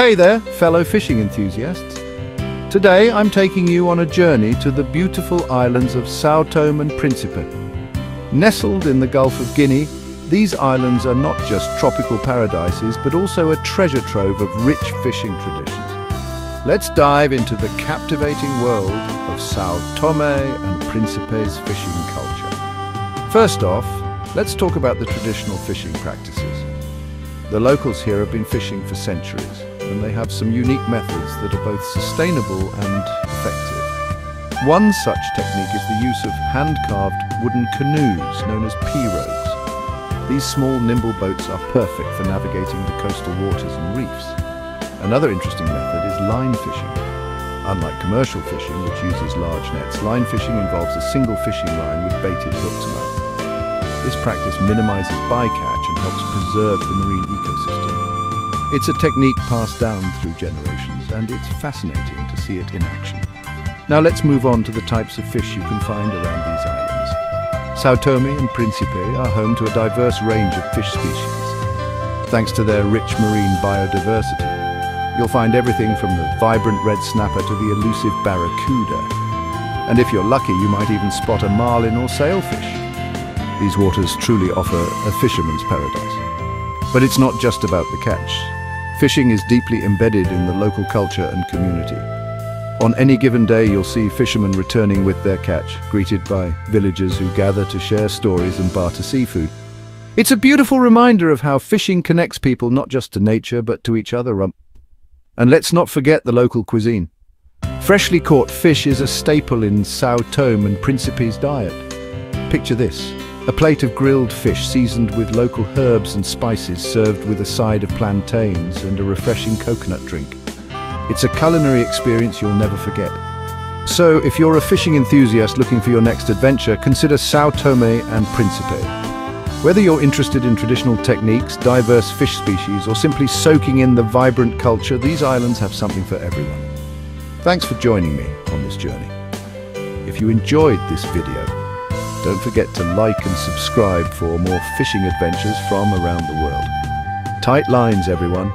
Hey there, fellow fishing enthusiasts. Today I'm taking you on a journey to the beautiful islands of Sao Tome and Principe. Nestled in the Gulf of Guinea, these islands are not just tropical paradises but also a treasure trove of rich fishing traditions. Let's dive into the captivating world of Sao Tome and Principe's fishing culture. First off, let's talk about the traditional fishing practices. The locals here have been fishing for centuries, and they have some unique methods that are both sustainable and effective. One such technique is the use of hand-carved wooden canoes known as pirogues. These small, nimble boats are perfect for navigating the coastal waters and reefs. Another interesting method is line fishing. Unlike commercial fishing, which uses large nets, line fishing involves a single fishing line with baited hooks alone. This practice minimizes bycatch and helps preserve the marine ecosystem. It's a technique passed down through generations, and it's fascinating to see it in action. Now let's move on to the types of fish you can find around these islands. Sao Tome and Principe are home to a diverse range of fish species. Thanks to their rich marine biodiversity, You'll find everything from the vibrant red snapper to the elusive barracuda. And if you're lucky, you might even spot a marlin or sailfish. These waters truly offer a fisherman's paradise. But it's not just about the catch. Fishing is deeply embedded in the local culture and community. On any given day, you'll see fishermen returning with their catch, greeted by villagers who gather to share stories and barter seafood. It's a beautiful reminder of how fishing connects people not just to nature, but to each other. Um, and let's not forget the local cuisine. Freshly caught fish is a staple in Sao Tome and Principe's diet. Picture this, a plate of grilled fish seasoned with local herbs and spices served with a side of plantains and a refreshing coconut drink. It's a culinary experience you'll never forget. So, if you're a fishing enthusiast looking for your next adventure, consider Sao Tome and Principe. Whether you're interested in traditional techniques, diverse fish species, or simply soaking in the vibrant culture, these islands have something for everyone. Thanks for joining me on this journey. If you enjoyed this video, don't forget to like and subscribe for more fishing adventures from around the world. Tight lines, everyone.